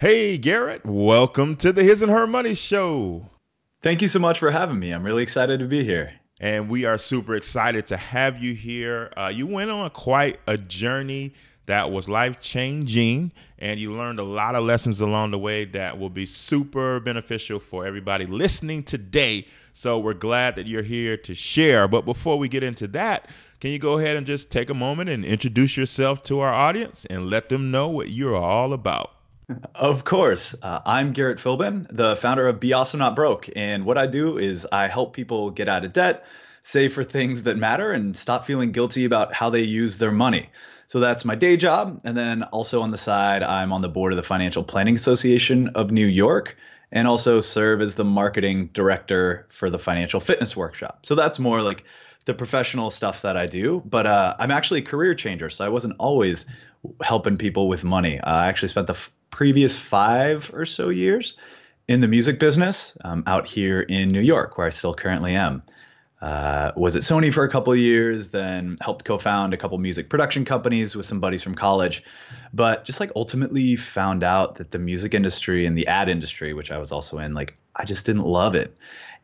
Hey, Garrett, welcome to the His and Her Money Show. Thank you so much for having me. I'm really excited to be here. And we are super excited to have you here. Uh, you went on quite a journey that was life changing, and you learned a lot of lessons along the way that will be super beneficial for everybody listening today. So we're glad that you're here to share. But before we get into that, can you go ahead and just take a moment and introduce yourself to our audience and let them know what you're all about? Of course. Uh, I'm Garrett Philbin, the founder of Be Awesome Not Broke. And what I do is I help people get out of debt, save for things that matter, and stop feeling guilty about how they use their money. So that's my day job. And then also on the side, I'm on the board of the Financial Planning Association of New York and also serve as the marketing director for the Financial Fitness Workshop. So that's more like the professional stuff that I do. But uh, I'm actually a career changer. So I wasn't always helping people with money. Uh, I actually spent the f- previous five or so years in the music business um, out here in New York, where I still currently am. Uh, was at Sony for a couple years, then helped co-found a couple music production companies with some buddies from college, but just like ultimately found out that the music industry and the ad industry, which I was also in, like I just didn't love it,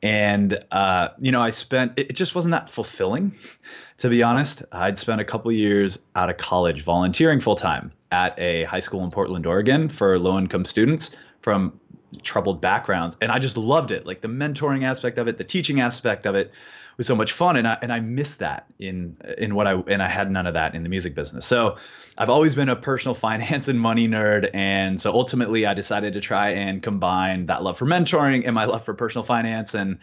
and uh, you know I spent it, it just wasn't that fulfilling, to be honest. I'd spent a couple years out of college volunteering full time at a high school in Portland, Oregon, for low-income students from troubled backgrounds, and I just loved it, like the mentoring aspect of it, the teaching aspect of it was so much fun. And I and I missed that in in what I and I had none of that in the music business. So I've always been a personal finance and money nerd. And so ultimately I decided to try and combine that love for mentoring and my love for personal finance. And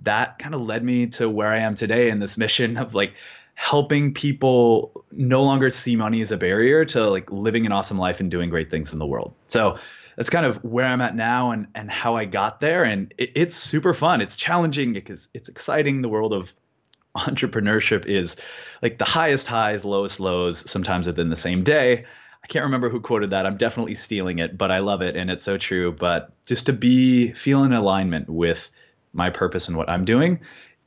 that kind of led me to where I am today in this mission of like helping people no longer see money as a barrier to like living an awesome life and doing great things in the world. So that's kind of where I'm at now and and how I got there. And it, it's super fun. It's challenging because it's exciting. The world of entrepreneurship is like the highest highs, lowest lows, sometimes within the same day. I can't remember who quoted that. I'm definitely stealing it, but I love it and it's so true. But just to be feel in alignment with my purpose and what I'm doing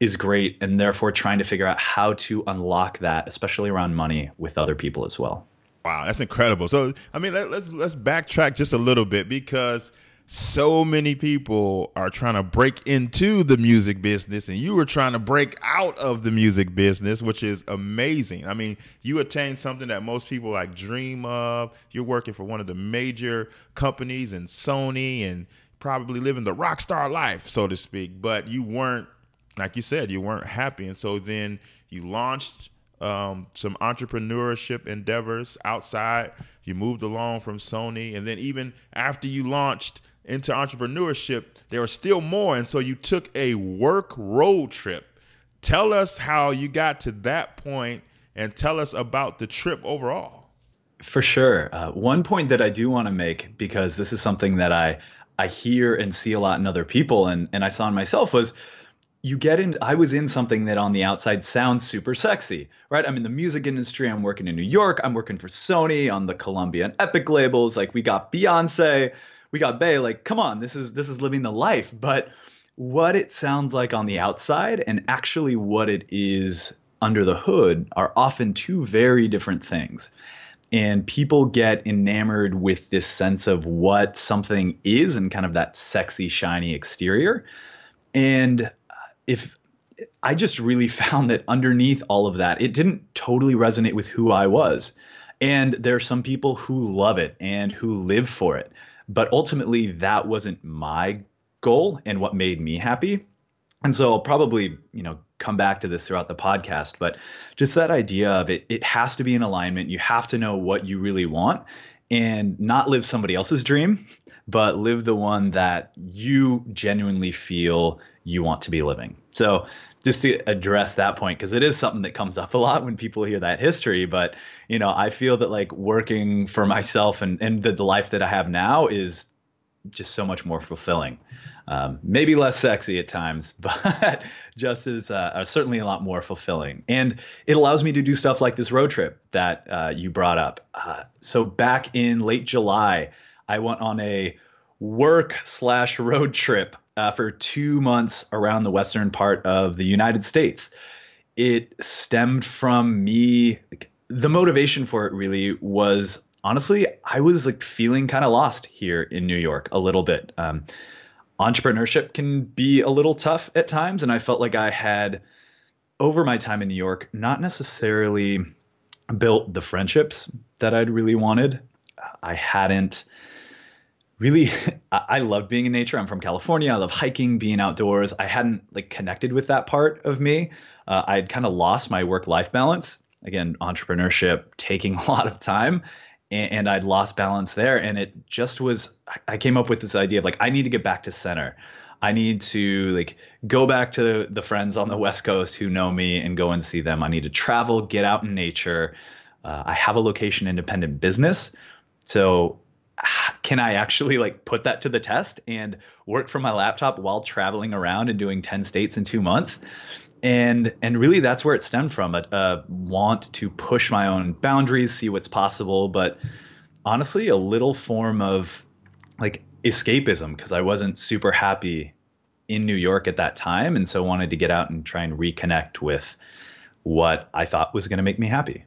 is great and therefore trying to figure out how to unlock that especially around money with other people as well. Wow, that's incredible. So, I mean, let, let's let's backtrack just a little bit because so many people are trying to break into the music business and you were trying to break out of the music business which is amazing i mean you attained something that most people like dream of you're working for one of the major companies and sony and probably living the rock star life so to speak but you weren't like you said you weren't happy and so then you launched um, some entrepreneurship endeavors outside. You moved along from Sony, and then even after you launched into entrepreneurship, there was still more, and so you took a work road trip. Tell us how you got to that point, and tell us about the trip overall. For sure. Uh, one point that I do want to make, because this is something that I I hear and see a lot in other people, and and I saw in myself was you get in i was in something that on the outside sounds super sexy right? I'm in the music industry i'm working in new york i'm working for sony on the columbia and epic labels like we got beyonce we got Bey. like come on this is this is living the life. But what it sounds like on the outside and actually what it is under the hood are often two very different things. And people get enamored with this sense of what something is and kind of that sexy shiny exterior. And if I just really found that underneath all of that, it didn't totally resonate with who I was. And there are some people who love it and who live for it. But ultimately, that wasn't my goal and what made me happy. And so I'll probably, you know, come back to this throughout the podcast, but just that idea of it, it has to be in alignment. You have to know what you really want and not live somebody else's dream, but live the one that you genuinely feel you want to be living. So just to address that point because it is something that comes up a lot when people hear that history but you know i feel that like working for myself and, and the, the life that i have now is just so much more fulfilling. Um, maybe less sexy at times but just as uh, uh, certainly a lot more fulfilling. And it allows me to do stuff like this road trip that uh, you brought up. Uh, so back in late july i went on a work slash road trip uh, for two months around the western part of the United States. It stemmed from me. The motivation for it really was honestly, I was like feeling kind of lost here in New York a little bit. Um, entrepreneurship can be a little tough at times, and I felt like I had over my time in New York not necessarily built the friendships that I'd really wanted. I hadn't really I love being in nature. I'm from California. I love hiking, being outdoors. I hadn't like connected with that part of me. Uh, I'd kind of lost my work-life balance. Again, entrepreneurship taking a lot of time, and, and I'd lost balance there. And it just was. I came up with this idea of like I need to get back to center. I need to like go back to the friends on the West Coast who know me and go and see them. I need to travel, get out in nature. Uh, I have a location independent business, so can I actually like put that to the test and work from my laptop while traveling around and doing 10 states in two months? And and really that's where it stemmed from a, a uh, want to push my own boundaries, see what's possible, but honestly, a little form of like escapism because I wasn't super happy in New York at that time, and so wanted to get out and try and reconnect with what I thought was going to make me happy.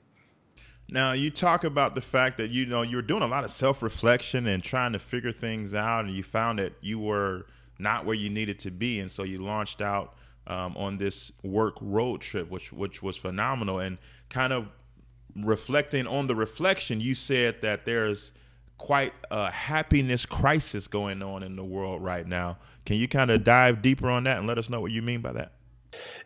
Now you talk about the fact that you know you were doing a lot of self-reflection and trying to figure things out, and you found that you were not where you needed to be, and so you launched out um, on this work road trip, which which was phenomenal. And kind of reflecting on the reflection, you said that there's quite a happiness crisis going on in the world right now. Can you kind of dive deeper on that and let us know what you mean by that?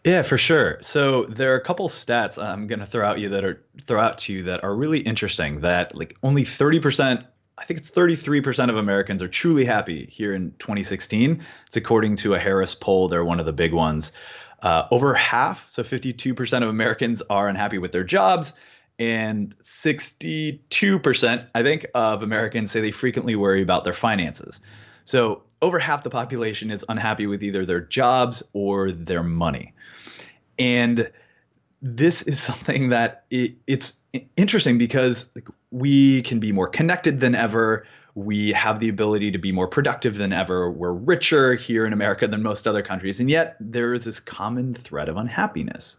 Yeah, for sure. So there are a couple stats I'm going to throw out you that are throw out to you that are really interesting. That like only 30%, I think it's 33% of Americans are truly happy here in 2016. It's according to a Harris poll. They're one of the big ones. Uh, over half, so 52% of Americans are unhappy with their jobs, and 62%, I think, of Americans say they frequently worry about their finances. So over half the population is unhappy with either their jobs or their money. And this is something that it, it's interesting because we can be more connected than ever. We have the ability to be more productive than ever. We're richer here in America than most other countries. And yet there is this common thread of unhappiness.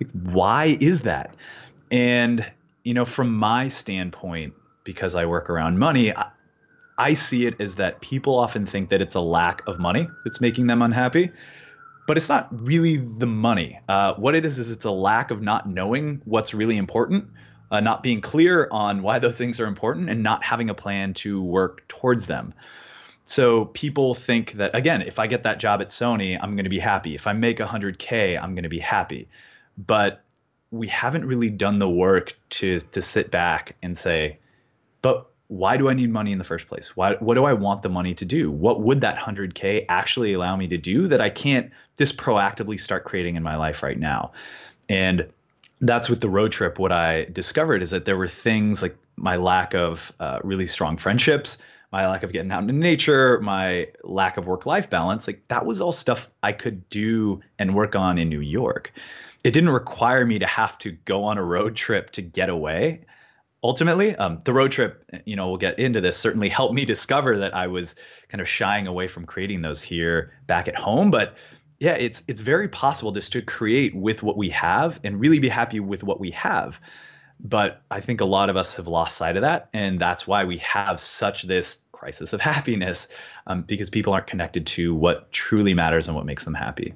Like, why is that? And, you know, from my standpoint, because I work around money, I see it as that people often think that it's a lack of money that's making them unhappy, but it's not really the money. Uh, what it is is it's a lack of not knowing what's really important, uh, not being clear on why those things are important, and not having a plan to work towards them. So people think that again, if I get that job at Sony, I'm going to be happy. If I make 100k, I'm going to be happy. But we haven't really done the work to to sit back and say, but why do I need money in the first place? Why, what do I want the money to do? What would that 100K actually allow me to do that I can't just proactively start creating in my life right now? And that's with the road trip. What I discovered is that there were things like my lack of uh, really strong friendships, my lack of getting out into nature, my lack of work life balance. Like that was all stuff I could do and work on in New York. It didn't require me to have to go on a road trip to get away ultimately um, the road trip you know we'll get into this certainly helped me discover that i was kind of shying away from creating those here back at home. But yeah it's it's very possible just to create with what we have and really be happy with what we have. But i think a lot of us have lost sight of that and that's why we have such this crisis of happiness um, because people aren't connected to what truly matters and what makes them happy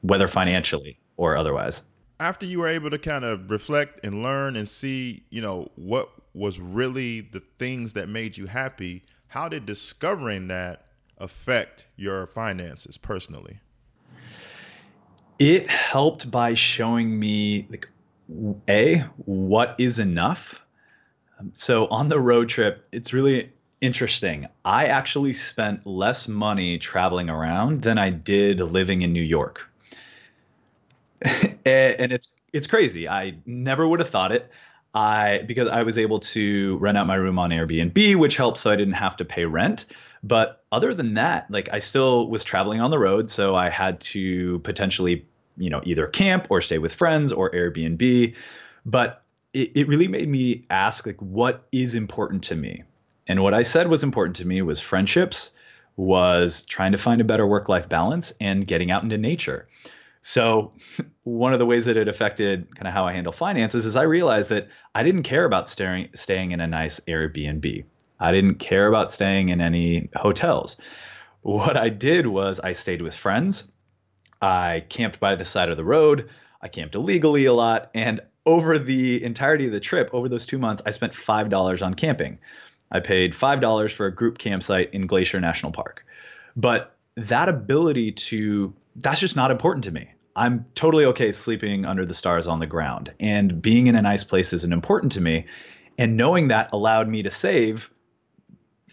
whether financially or otherwise after you were able to kind of reflect and learn and see, you know, what was really the things that made you happy, how did discovering that affect your finances personally? It helped by showing me like a what is enough. Um, so on the road trip, it's really interesting. I actually spent less money traveling around than I did living in New York. and it's it's crazy. I never would have thought it. I because I was able to rent out my room on Airbnb, which helped so I didn't have to pay rent. But other than that, like I still was traveling on the road, so I had to potentially, you know, either camp or stay with friends or Airbnb. But it, it really made me ask like what is important to me. And what I said was important to me was friendships, was trying to find a better work-life balance and getting out into nature So, one of the ways that it affected kind of how I handle finances is I realized that I didn't care about staying staying in a nice Airbnb. I didn't care about staying in any hotels. What I did was I stayed with friends. I camped by the side of the road. I camped illegally a lot. And over the entirety of the trip, over those two months, I spent $5 on camping. I paid $5 for a group campsite in Glacier National Park. But that ability to, that's just not important to me. I'm totally okay sleeping under the stars on the ground. And being in a nice place isn't important to me. And knowing that allowed me to save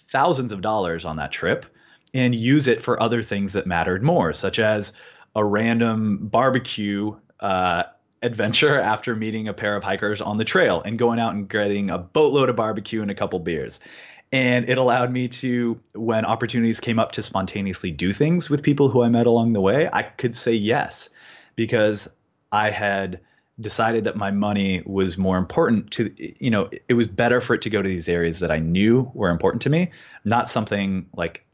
thousands of dollars on that trip and use it for other things that mattered more, such as a random barbecue uh, adventure after meeting a pair of hikers on the trail and going out and getting a boatload of barbecue and a couple beers. And it allowed me to, when opportunities came up to spontaneously do things with people who I met along the way, I could say yes because I had decided that my money was more important to you know it was better for it to go to these areas that I knew were important to me not something like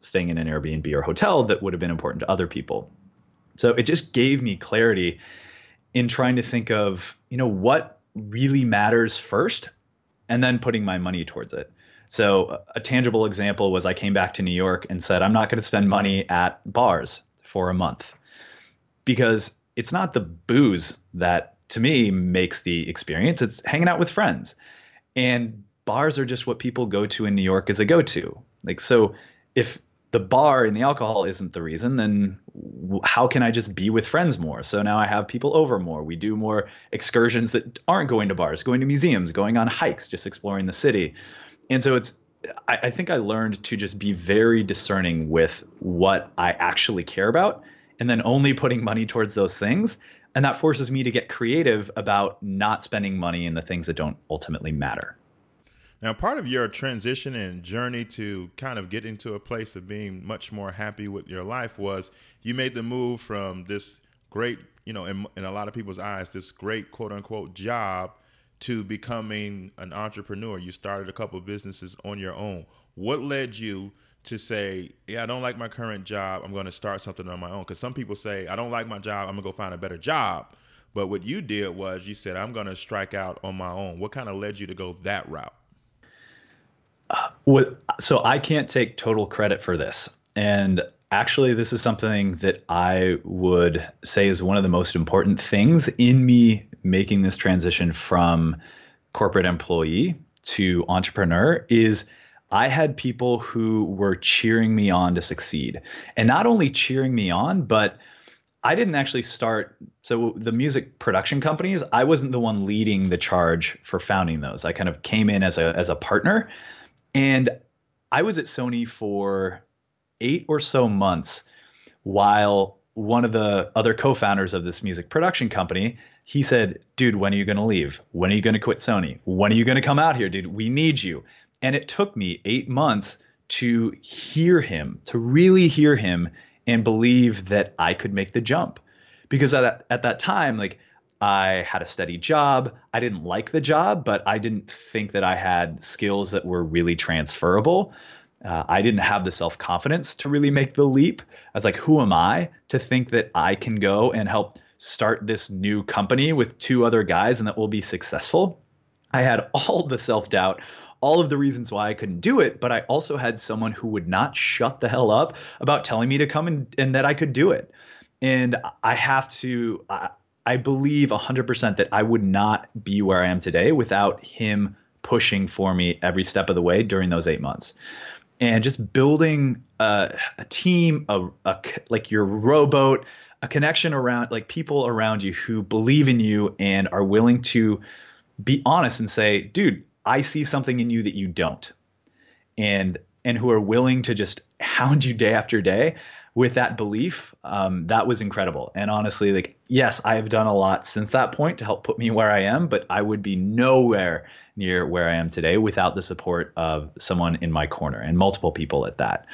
staying in an Airbnb or hotel that would have been important to other people. So it just gave me clarity in trying to think of you know what really matters first and then putting my money towards it so a tangible example was I came back to New York and said I'm not going to spend money at bars for a month because it's not the booze that to me makes the experience. It's hanging out with friends. And bars are just what people go to in New York as a go to. Like, so if the bar and the alcohol isn't the reason, then how can I just be with friends more? So now I have people over more. We do more excursions that aren't going to bars, going to museums, going on hikes, just exploring the city. And so it's, I, I think I learned to just be very discerning with what I actually care about and then only putting money towards those things. And that forces me to get creative about not spending money in the things that don't ultimately matter. Now, part of your transition and journey to kind of get into a place of being much more happy with your life was you made the move from this great, you know, in, in a lot of people's eyes, this great quote unquote job to becoming an entrepreneur. You started a couple of businesses on your own. What led you to say, yeah, I don't like my current job. I'm going to start something on my own. Because some people say, I don't like my job. I'm going to go find a better job. But what you did was you said, I'm going to strike out on my own. What kind of led you to go that route? Uh, what, so I can't take total credit for this. And actually, this is something that I would say is one of the most important things in me making this transition from corporate employee to entrepreneur is – I had people who were cheering me on to succeed. And not only cheering me on, but I didn't actually start. So, the music production companies, I wasn't the one leading the charge for founding those. I kind of came in as a, as a partner. And I was at Sony for eight or so months while one of the other co-founders of this music production company he said dude when are you going to leave when are you going to quit sony when are you going to come out here dude we need you and it took me eight months to hear him, to really hear him and believe that I could make the jump. Because at that, at that time, like I had a steady job. I didn't like the job, but I didn't think that I had skills that were really transferable. Uh, I didn't have the self confidence to really make the leap. I was like, who am I to think that I can go and help start this new company with two other guys and that will be successful? I had all the self doubt, all of the reasons why I couldn't do it, but I also had someone who would not shut the hell up about telling me to come and, and that I could do it. And I have to, I, I believe 100% that I would not be where I am today without him pushing for me every step of the way during those eight months. And just building a, a team, a, a, like your rowboat, a connection around, like people around you who believe in you and are willing to be honest and say, dude, I see something in you that you don't. And and who are willing to just hound you day after day with that belief um, that was incredible and honestly like yes i have done a lot since that point to help put me where i am but i would be nowhere near where i am today without the support of someone in my corner and multiple people at that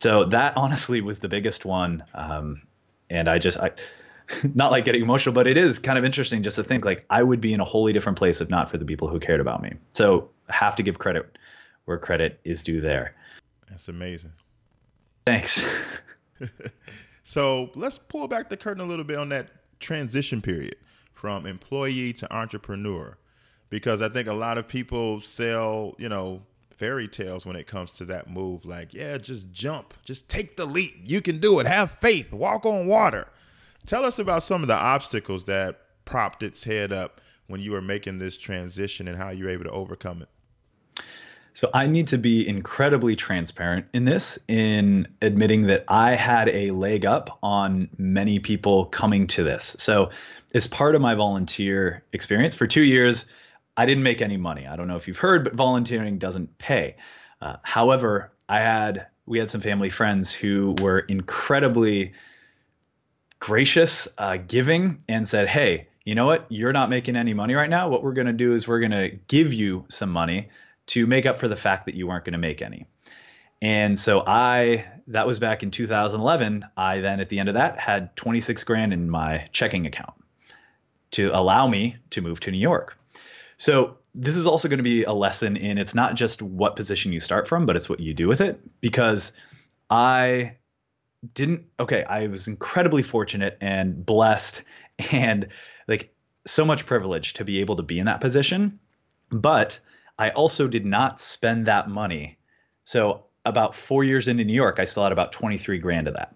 so that honestly was the biggest one um, and i just i not like getting emotional, but it is kind of interesting just to think like I would be in a wholly different place if not for the people who cared about me. So I have to give credit where credit is due there. That's amazing. Thanks. So let's pull back the curtain a little bit on that transition period from employee to entrepreneur, because I think a lot of people sell, you know, fairy tales when it comes to that move. Like, yeah, just jump, just take the leap. You can do it. Have faith. Walk on water. Tell us about some of the obstacles that propped its head up when you were making this transition and how you were able to overcome it. So I need to be incredibly transparent in this, in admitting that I had a leg up on many people coming to this. So, as part of my volunteer experience for two years, I didn't make any money. I don't know if you've heard, but volunteering doesn't pay. Uh, however, I had we had some family friends who were incredibly gracious, uh, giving, and said, "Hey, you know what? You're not making any money right now. What we're going to do is we're going to give you some money to make up for the fact that you weren't going to make any." And so I that was back in 2011. I then at the end of that had 26 grand in my checking account to allow me to move to New York. So this is also going to be a lesson in it's not just what position you start from, but it's what you do with it. Because I didn't, okay, I was incredibly fortunate and blessed and like so much privilege to be able to be in that position. But I also did not spend that money. So about four years into New York, I still had about 23 grand of that.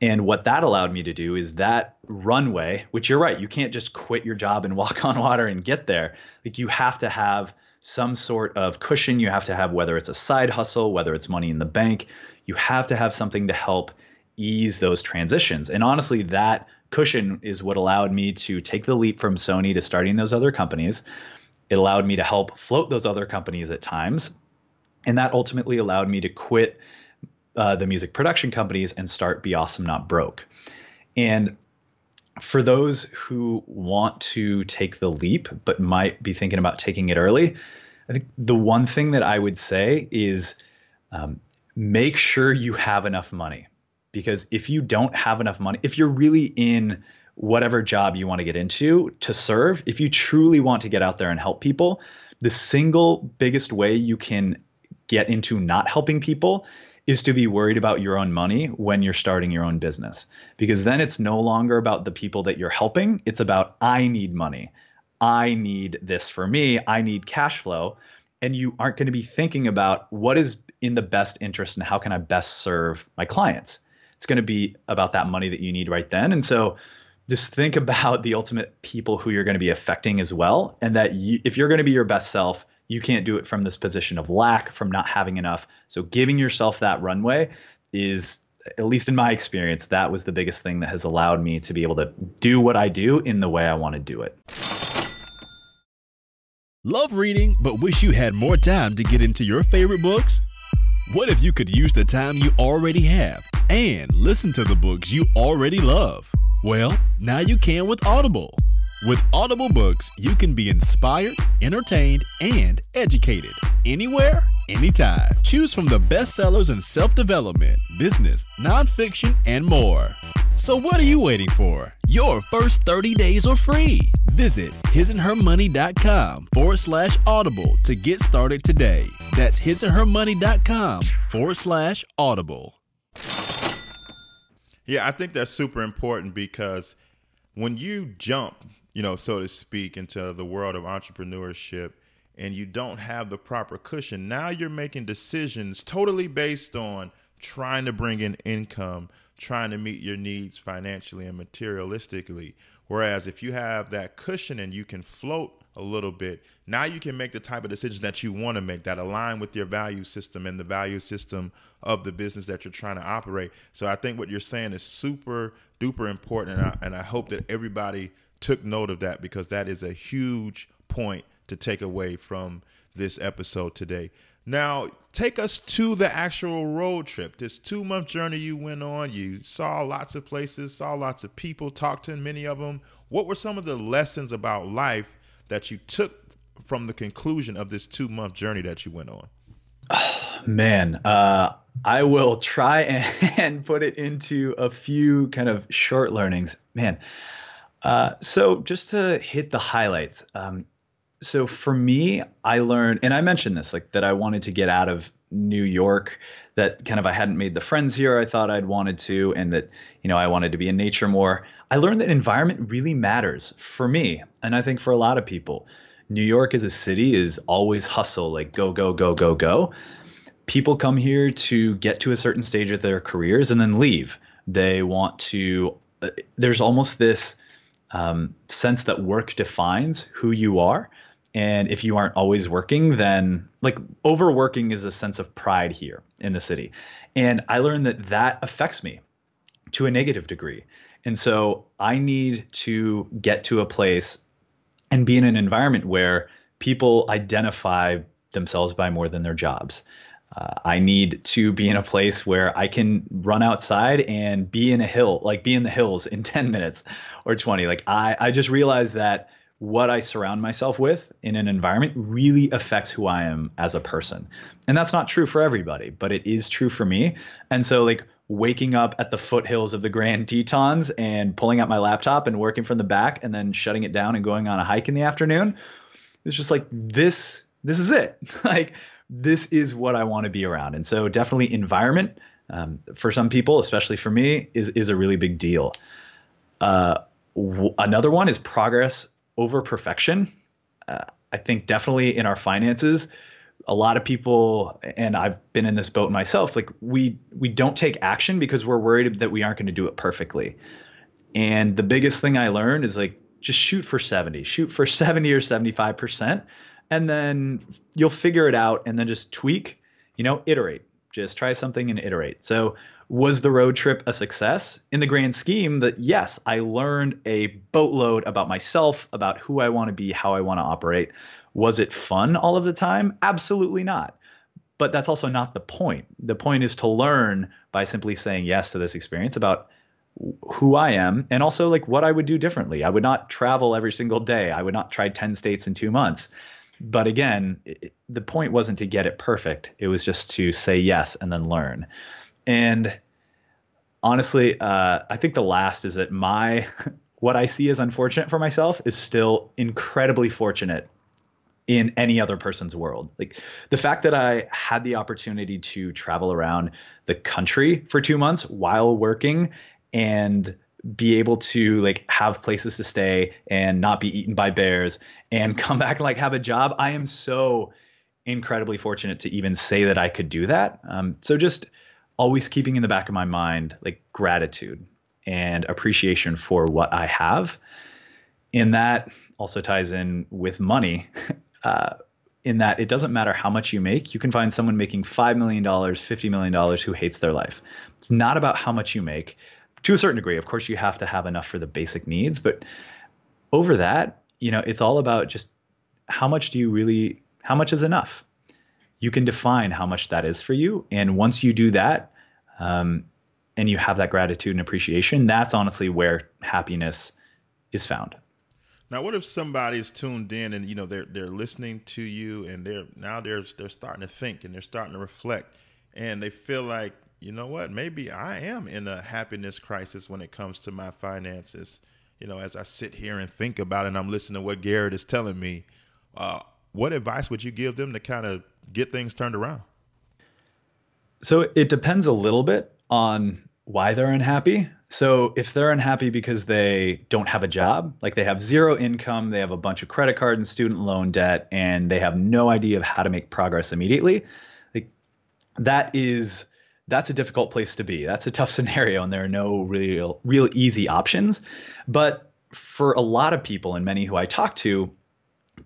And what that allowed me to do is that runway, which you're right, you can't just quit your job and walk on water and get there. Like you have to have some sort of cushion. You have to have whether it's a side hustle, whether it's money in the bank, you have to have something to help ease those transitions. And honestly, that cushion is what allowed me to take the leap from Sony to starting those other companies. It allowed me to help float those other companies at times. And that ultimately allowed me to quit uh, the music production companies and start Be Awesome Not Broke. And for those who want to take the leap but might be thinking about taking it early, I think the one thing that I would say is um, make sure you have enough money. Because if you don't have enough money, if you're really in whatever job you want to get into to serve, if you truly want to get out there and help people, the single biggest way you can get into not helping people is to be worried about your own money when you're starting your own business. Because then it's no longer about the people that you're helping it's about i need money. I need this for me. I need cash flow. And you aren't going to be thinking about what is in the best interest and how can i best serve my clients. It's going to be about that money that you need right then. And so just think about the ultimate people who you're going to be affecting as well and that you, if you're going to be your best self you can't do it from this position of lack, from not having enough. So giving yourself that runway is at least in my experience, that was the biggest thing that has allowed me to be able to do what I do in the way I want to do it. Love reading, but wish you had more time to get into your favorite books? What if you could use the time you already have and listen to the books you already love? Well, now you can with Audible. With Audible books, you can be inspired, entertained, and educated anywhere, anytime. Choose from the bestsellers in self development, business, nonfiction, and more. So, what are you waiting for? Your first 30 days are free. Visit hisandhermoney.com forward slash audible to get started today. That's hisandhermoney.com forward slash audible. Yeah, I think that's super important because when you jump you know, so to speak, into the world of entrepreneurship and you don't have the proper cushion, now you're making decisions totally based on trying to bring in income, trying to meet your needs financially and materialistically. Whereas if you have that cushion and you can float a little bit, now you can make the type of decisions that you want to make that align with your value system and the value system of the business that you're trying to operate. So I think what you're saying is super duper important, and I, and I hope that everybody took note of that because that is a huge point to take away from this episode today. Now, take us to the actual road trip. This two month journey you went on, you saw lots of places, saw lots of people, talked to many of them. What were some of the lessons about life that you took from the conclusion of this two month journey that you went on? Oh, man, uh, I will try and, put it into a few kind of short learnings. Man, uh, so just to hit the highlights. Um, so for me, I learned, and I mentioned this, like that I wanted to get out of New York that kind of I hadn't made the friends here I thought I'd wanted to, and that, you know, I wanted to be in nature more. I learned that environment really matters for me, and I think for a lot of people. New York as a city is always hustle, like go, go, go, go, go. People come here to get to a certain stage of their careers and then leave. They want to, uh, there's almost this um, sense that work defines who you are. And if you aren't always working, then like overworking is a sense of pride here in the city. And I learned that that affects me to a negative degree. And so I need to get to a place and be in an environment where people identify themselves by more than their jobs. Uh, I need to be in a place where I can run outside and be in a hill, like be in the hills in 10 minutes or 20. Like I, I just realized that what I surround myself with in an environment really affects who I am as a person. And that's not true for everybody, but it is true for me. And so like waking up at the foothills of the Grand Tetons and pulling out my laptop and working from the back and then shutting it down and going on a hike in the afternoon, it's just like this this is it. like this is what I want to be around. And so definitely environment um, for some people, especially for me, is is a really big deal. Uh, w- another one is progress over perfection. Uh, I think definitely in our finances, a lot of people, and I've been in this boat myself, like we we don't take action because we're worried that we aren't going to do it perfectly. And the biggest thing I learned is like just shoot for 70, shoot for 70 or 75 percent, and then you'll figure it out, and then just tweak, you know, iterate. Just try something and iterate. So was the road trip a success? In the grand scheme that yes i learned a boatload about myself about who i want to be how i want to operate. Was it fun all of the time? Absolutely not. But that's also not the point. The point is to learn by simply saying yes to this experience about who i am and also like what i would do differently. I would not travel every single day. I would not try 10 states in two months. But again it, the point wasn't to get it perfect. It was just to say yes and then learn and honestly, uh, I think the last is that my what I see as unfortunate for myself is still incredibly fortunate in any other person's world. Like the fact that I had the opportunity to travel around the country for 2 months while working and be able to like have places to stay and not be eaten by bears and come back and like have a job. I am so incredibly fortunate to even say that I could do that. Um, so just always keeping in the back of my mind like gratitude and appreciation for what I have. And that also ties in with money, uh, in that it doesn't matter how much you make. You can find someone making $5 million, $50 million who hates their life. It's not about how much you make. To a certain degree, of course, you have to have enough for the basic needs. But over that, you know, it's all about just how much do you really, how much is enough? You can define how much that is for you. And once you do that, um, and you have that gratitude and appreciation, that's honestly where happiness is found. Now, what if somebody's tuned in and you know they're they're listening to you and they're now they're they're starting to think and they're starting to reflect and they feel like you know what maybe I am in a happiness crisis when it comes to my finances. You know, as I sit here and think about it, and I'm listening to what Garrett is telling me. Uh, what advice would you give them to kind of get things turned around? So it depends a little bit on why they're unhappy. So if they're unhappy because they don't have a job, like they have zero income, they have a bunch of credit card and student loan debt, and they have no idea of how to make progress immediately, like that is that's a difficult place to be. That's a tough scenario, and there are no real real easy options. But for a lot of people and many who I talk to,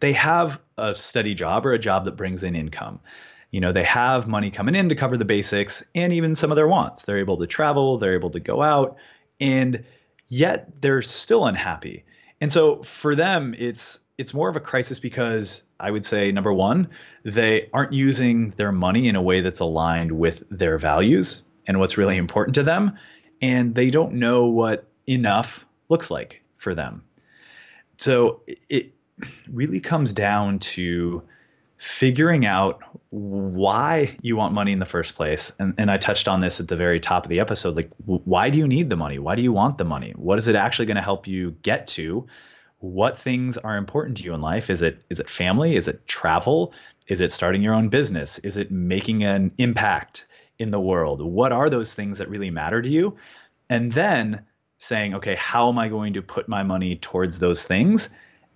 they have a steady job or a job that brings in income. You know, they have money coming in to cover the basics and even some of their wants. They're able to travel, they're able to go out, and yet they're still unhappy. And so for them, it's it's more of a crisis because I would say number one, they aren't using their money in a way that's aligned with their values and what's really important to them, and they don't know what enough looks like for them. So it really comes down to figuring out why you want money in the first place. And, and I touched on this at the very top of the episode. Like, why do you need the money? Why do you want the money? What is it actually going to help you get to? what things are important to you in life. Is it is it family? Is it travel? Is it starting your own business? Is it making an impact in the world? What are those things that really matter to you? And then saying, okay, how am I going to put my money towards those things?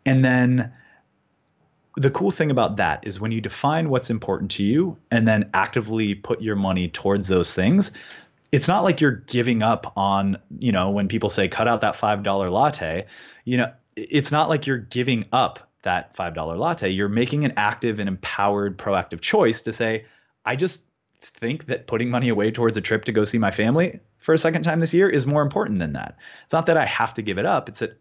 And then the cool thing about that is when you define what's important to you and then actively put your money towards those things, it's not like you're giving up on, you know, when people say cut out that $5 latte, you know, it's not like you're giving up that $5 latte. You're making an active and empowered proactive choice to say, I just think that putting money away towards a trip to go see my family for a second time this year is more important than that. It's not that I have to give it up, it's that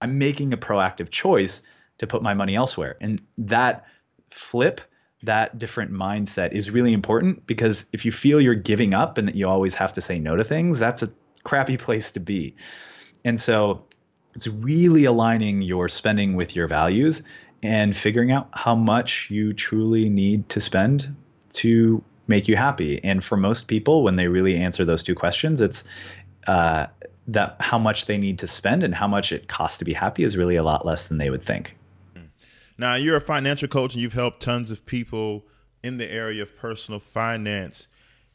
I'm making a proactive choice to put my money elsewhere. And that flip, that different mindset is really important because if you feel you're giving up and that you always have to say no to things, that's a crappy place to be. And so it's really aligning your spending with your values and figuring out how much you truly need to spend to make you happy. And for most people, when they really answer those two questions, it's uh, that how much they need to spend and how much it costs to be happy is really a lot less than they would think. Mm. Now, you're a financial coach and you've helped tons of people in the area of personal finance.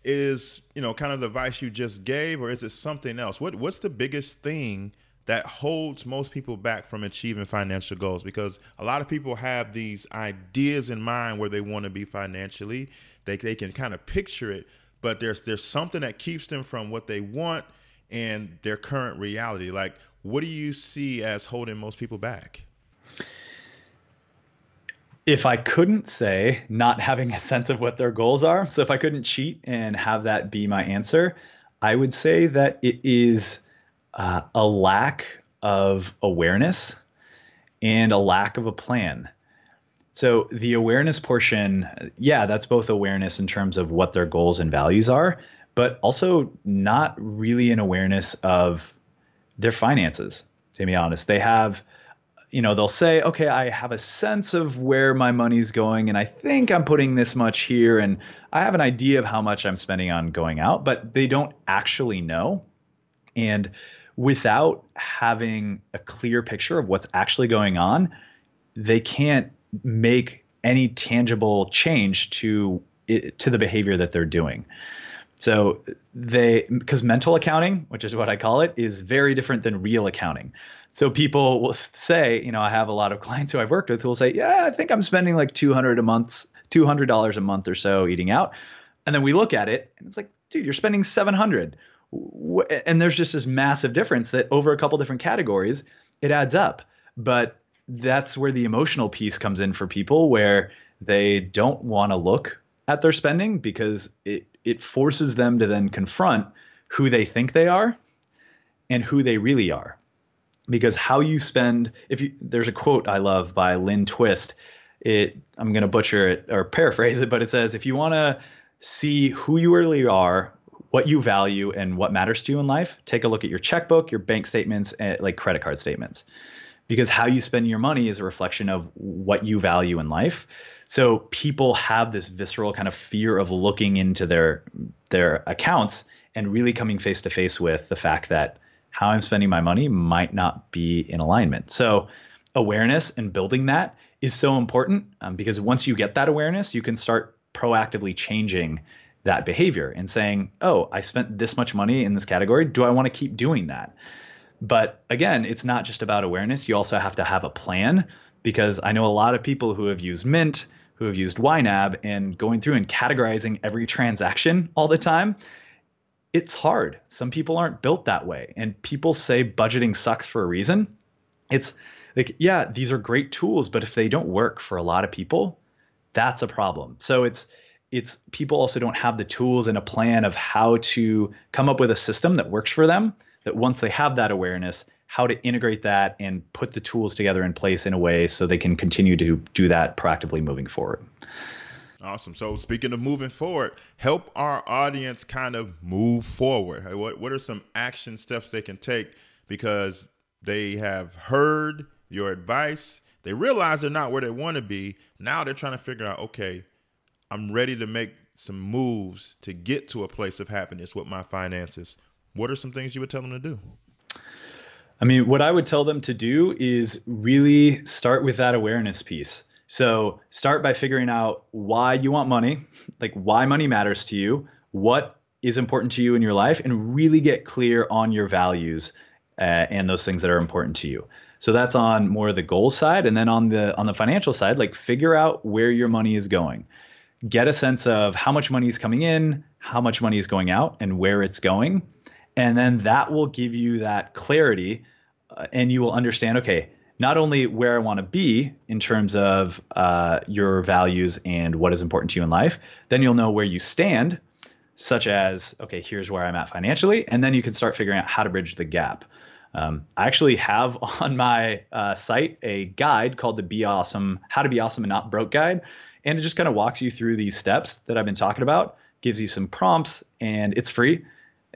Is, you know, kind of the advice you just gave, or is it something else? What What's the biggest thing that holds most people back from achieving financial goals? Because a lot of people have these ideas in mind where they want to be financially. They, they can kind of picture it, but there's there's something that keeps them from what they want and their current reality. Like, what do you see as holding most people back? if I couldn't say not having a sense of what their goals are, so if I couldn't cheat and have that be my answer, I would say that it is uh, a lack of awareness and a lack of a plan. So the awareness portion, yeah, that's both awareness in terms of what their goals and values are, but also not really an awareness of their finances. To be honest, they have you know they'll say okay i have a sense of where my money's going and i think i'm putting this much here and i have an idea of how much i'm spending on going out but they don't actually know and without having a clear picture of what's actually going on they can't make any tangible change to to the behavior that they're doing so they, because mental accounting, which is what I call it, is very different than real accounting. So people will say, you know, I have a lot of clients who I've worked with who will say, yeah, I think I'm spending like 200 a month, $200 a month or so eating out. And then we look at it and it's like, dude, you're spending 700. And there's just this massive difference that over a couple different categories, it adds up. But that's where the emotional piece comes in for people where they don't want to look at their spending because it it forces them to then confront who they think they are and who they really are. Because how you spend if you there's a quote i love by lynn twist. It i'm going to butcher it or paraphrase it but it says if you want to see who you really are what you value and what matters to you in life take a look at your checkbook your bank statements and like credit card statements because how you spend your money is a reflection of what you value in life. So people have this visceral kind of fear of looking into their their accounts and really coming face to face with the fact that how I'm spending my money might not be in alignment. So awareness and building that is so important um, because once you get that awareness, you can start proactively changing that behavior and saying, "Oh, I spent this much money in this category. Do I want to keep doing that?" But again, it's not just about awareness. You also have to have a plan because I know a lot of people who have used Mint, who have used YNAB, and going through and categorizing every transaction all the time. It's hard. Some people aren't built that way. And people say budgeting sucks for a reason. It's like, yeah, these are great tools, but if they don't work for a lot of people, that's a problem. So it's it's people also don't have the tools and a plan of how to come up with a system that works for them that once they have that awareness, how to integrate that and put the tools together in place in a way so they can continue to do that proactively moving forward. Awesome. So speaking of moving forward, help our audience kind of move forward. What what are some action steps they can take because they have heard your advice, they realize they're not where they want to be. Now they're trying to figure out, okay, I'm ready to make some moves to get to a place of happiness with my finances. What are some things you would tell them to do? I mean, what I would tell them to do is really start with that awareness piece. So start by figuring out why you want money, like why money matters to you, what is important to you in your life, and really get clear on your values uh, and those things that are important to you. So that's on more of the goal side, and then on the on the financial side, like figure out where your money is going. Get a sense of how much money is coming in, how much money is going out, and where it's going, and then that will give you that clarity, uh, and you will understand. Okay, not only where I want to be in terms of uh, your values and what is important to you in life, then you'll know where you stand, such as, okay, here's where I'm at financially. And then you can start figuring out how to bridge the gap. Um, I actually have on my uh, site a guide called the Be Awesome, How to Be Awesome and Not Broke Guide. And it just kind of walks you through these steps that I've been talking about, gives you some prompts, and it's free.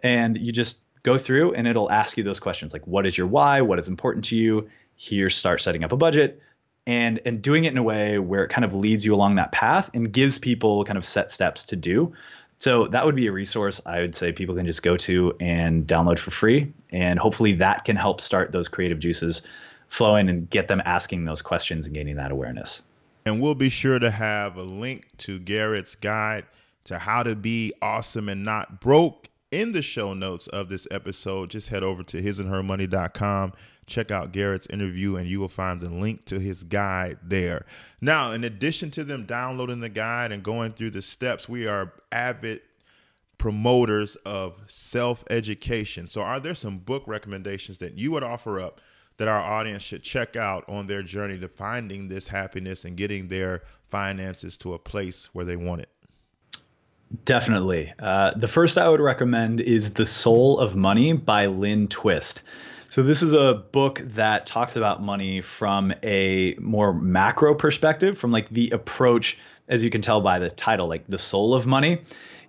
And you just go through and it'll ask you those questions like, what is your why? What is important to you? here start setting up a budget and and doing it in a way where it kind of leads you along that path and gives people kind of set steps to do so that would be a resource i would say people can just go to and download for free and hopefully that can help start those creative juices flowing and get them asking those questions and gaining that awareness and we'll be sure to have a link to garrett's guide to how to be awesome and not broke in the show notes of this episode just head over to hisandhermoney.com check out Garrett's interview and you will find the link to his guide there. Now, in addition to them downloading the guide and going through the steps, we are avid promoters of self education. So, are there some book recommendations that you would offer up that our audience should check out on their journey to finding this happiness and getting their finances to a place where they want it? Definitely. Uh, the first I would recommend is The Soul of Money by Lynn Twist. So this is a book that talks about money from a more macro perspective, from like the approach, as you can tell by the title, like the soul of money.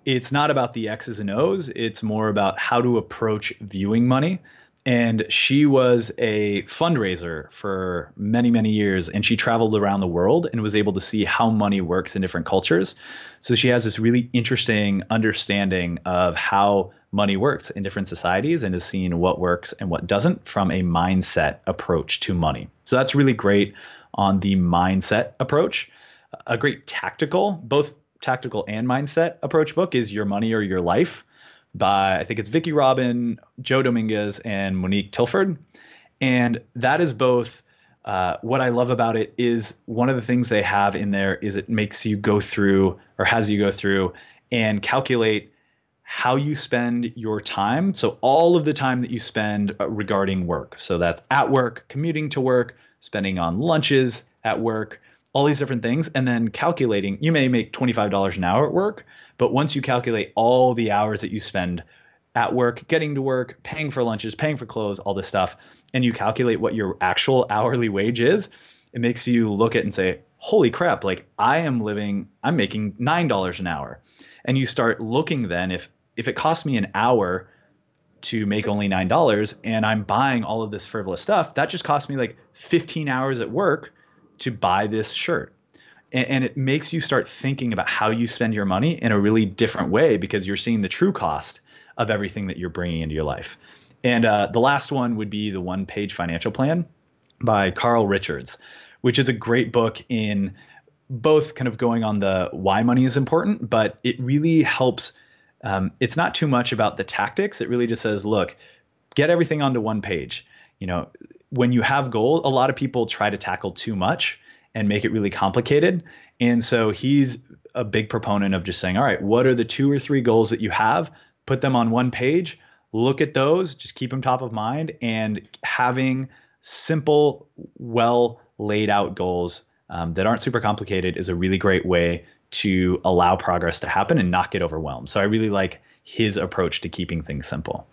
It's not about the X's and O's. It's more about how to approach viewing money and she was a fundraiser for many many years and she traveled around the world and was able to see how money works in different cultures. So she has this really interesting understanding of how money works in different societies and has seen what works and what doesn't from a mindset approach to money. So that's really great on the mindset approach. A great tactical both tactical and mindset approach book is your money or your life by I think it's Vicky Robin, Joe Dominguez, and Monique Tilford. And that is both uh, what I love about it is one of the things they have in there is it makes you go through or has you go through and calculate how you spend your time. So all of the time that you spend uh, regarding work. So that's at work, commuting to work, spending on lunches at work, all these different things, and then calculating. You may make $25 an hour at work, but once you calculate all the hours that you spend at work, getting to work, paying for lunches, paying for clothes, all this stuff, and you calculate what your actual hourly wage is, it makes you look at and say, holy crap, like I am living, I'm making $9 an hour. And you start looking then if if it costs me an hour to make only $9 and I'm buying all of this frivolous stuff, that just cost me like 15 hours at work to buy this shirt. And, it makes you start thinking about how you spend your money in a really different way because you're seeing the true cost of everything that you're bringing into your life. And uh, the last one would be the one page financial plan by Carl Richards, which is a great book in both kind of going on the why money is important, but it really helps. Um, it's not too much about the tactics. It really just says, look, get everything onto one page. You know, when you have goals, a lot of people try to tackle too much and make it really complicated. And so he's a big proponent of just saying, all right, what are the two or three goals that you have? Put them on one page, look at those, just keep them top of mind, and having simple, well laid out goals um, that aren't super complicated is a really great way to allow progress to happen and not get overwhelmed. So I really like his approach to keeping things simple.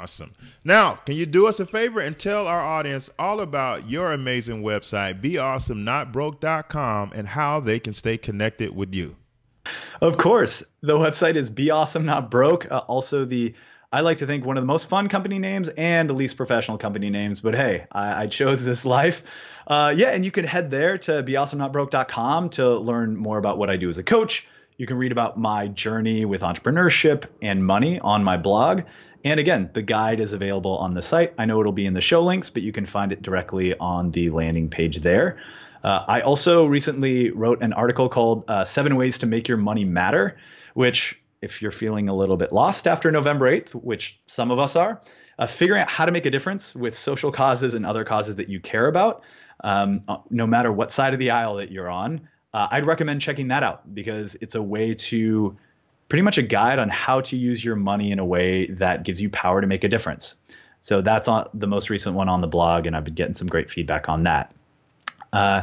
Awesome. Now, can you do us a favor and tell our audience all about your amazing website, beawesomenotbroke.com, and how they can stay connected with you? Of course. The website is Be Awesome Not Broke. Uh, also, the I like to think one of the most fun company names and the least professional company names, but hey, I, I chose this life. Uh, yeah, and you can head there to beawesomenotbroke.com to learn more about what I do as a coach You can read about my journey with entrepreneurship and money on my blog. And again, the guide is available on the site. I know it'll be in the show links, but you can find it directly on the landing page there. Uh, I also recently wrote an article called uh, Seven Ways to Make Your Money Matter, which, if you're feeling a little bit lost after November 8th, which some of us are, uh, figuring out how to make a difference with social causes and other causes that you care about, um, uh, no matter what side of the aisle that you're on, uh, I'd recommend checking that out because it's a way to pretty much a guide on how to use your money in a way that gives you power to make a difference. So that's on the most recent one on the blog, and I've been getting some great feedback on that. Uh,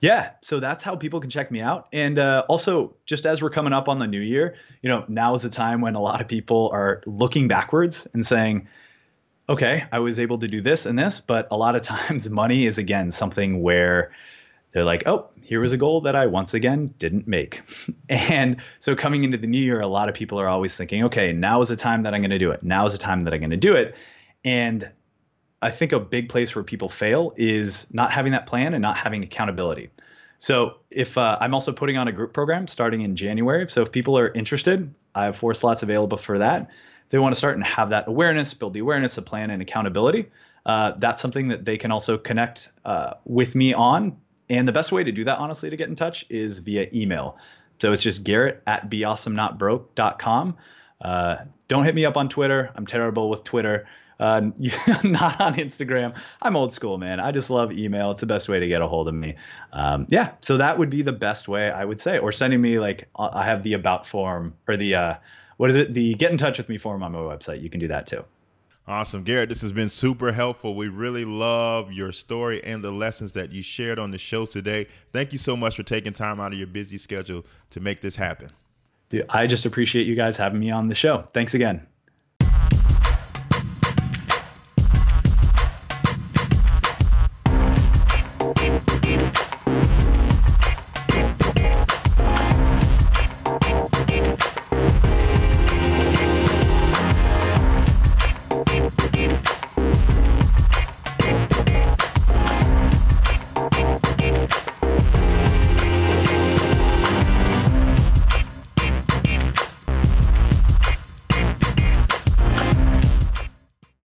yeah, so that's how people can check me out. And uh, also, just as we're coming up on the new year, you know, now is the time when a lot of people are looking backwards and saying, okay, I was able to do this and this, but a lot of times money is again something where they're like, oh, here was a goal that I once again didn't make. and so coming into the new year, a lot of people are always thinking, okay, now is the time that I'm going to do it. Now is the time that I'm going to do it. And I think a big place where people fail is not having that plan and not having accountability. So if uh, I'm also putting on a group program starting in January, so if people are interested, I have four slots available for that they want to start and have that awareness, build the awareness, a plan, and accountability, uh, that's something that they can also connect uh, with me on. And the best way to do that, honestly, to get in touch is via email. So it's just Garrett at beawesomenotbroke.com. Uh, don't hit me up on Twitter. I'm terrible with Twitter. Uh, not on Instagram. I'm old school, man. I just love email. It's the best way to get a hold of me. Um, yeah, so that would be the best way I would say. Or sending me like I have the about form or the uh, what is it? The get in touch with me form on my website. You can do that too. Awesome. Garrett, this has been super helpful. We really love your story and the lessons that you shared on the show today. Thank you so much for taking time out of your busy schedule to make this happen. Dude, I just appreciate you guys having me on the show. Thanks again.